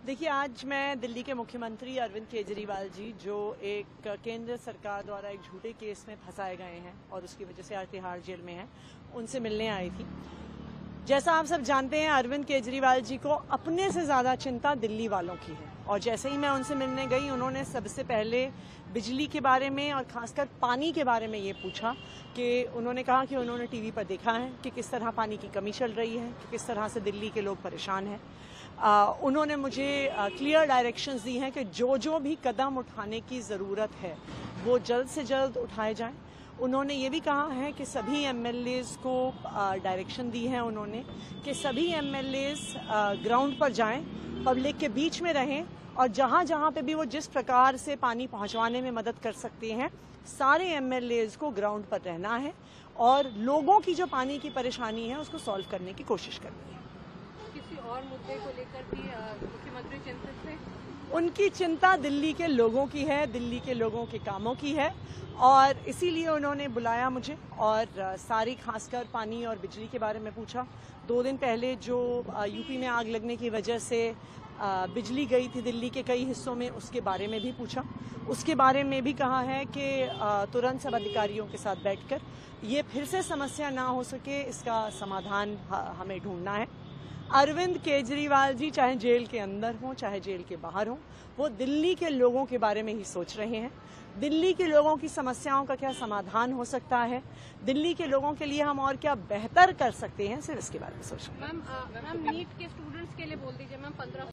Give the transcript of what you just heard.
देखिए, आज मैं दिल्ली के मुख्यमंत्री अरविंद केजरीवाल जी, जो एक केंद्र सरकार द्वारा एक झूठे केस में फंसाए गए हैं और उसकी वजह से आज तिहाड़ जेल में हैं, उनसे मिलने आई थी। जैसा आप सब जानते हैं, अरविंद केजरीवाल जी को अपने से ज़्यादा चिंता दिल्ली वालों की है। और जैसे ही मैं उनसे मिलने गई, उन्होंने सबसे पहले बिजली के बारे में और खासकर पानी के बारे में ये पूछा कि उन्होंने कहा कि उन्होंने टीवी पर देखा है कि किस तरह पानी की कमी चल रही है, कि किस तरह से दिल्ली के लोग परेशान हैं। उन्होंने मुझे क्लियर डायरेक्शंस दी हैं कि जो जो भी कदम उठाने की ज़रूरत है, वो जल्द से जल्द उठाए जाएँ। उन्होंने ये भी कहा है कि सभी एम को डायरेक्शन दी है उन्होंने कि सभी एम ग्राउंड पर जाएँ पब्लिक के बीच में रहें और जहाँ जहाँ पे भी वो जिस प्रकार से पानी पहुंचवाने में मदद कर सकते हैं, सारे एम को ग्राउंड पर रहना है और लोगों की जो पानी की परेशानी है उसको सॉल्व करने की कोशिश करनी है। किसी और मुद्दे को लेकर भी मुख्यमंत्री चिंतित थे? उनकी चिंता दिल्ली के लोगों की है, दिल्ली के लोगों के कामों की है, और इसीलिए उन्होंने बुलाया मुझे और सारी खासकर पानी और बिजली के बारे में पूछा। दो दिन पहले जो यूपी में आग लगने की वजह से बिजली गई थी दिल्ली के कई हिस्सों में, उसके बारे में भी पूछा। उसके बारे में भी कहा है कि तुरंत सब अधिकारियों के साथ बैठकर ये फिर से समस्या ना हो सके, इसका समाधान हमें ढूंढना है। अरविंद केजरीवाल जी, चाहे जेल के अंदर हों, चाहे जेल के बाहर हों, वो दिल्ली के लोगों के बारे में ही सोच रहे हैं। दिल्ली के लोगों की समस्याओं का क्या समाधान हो सकता है? दिल्ली के लोगों के लिए हम और क्या बेहतर कर सकते हैं? सिर्फ़ इसके बारे में सोच रहे हैं मैम, नीट के स्टूडेंट्स के लिए बोल दीजिए। मैम, पंद्रह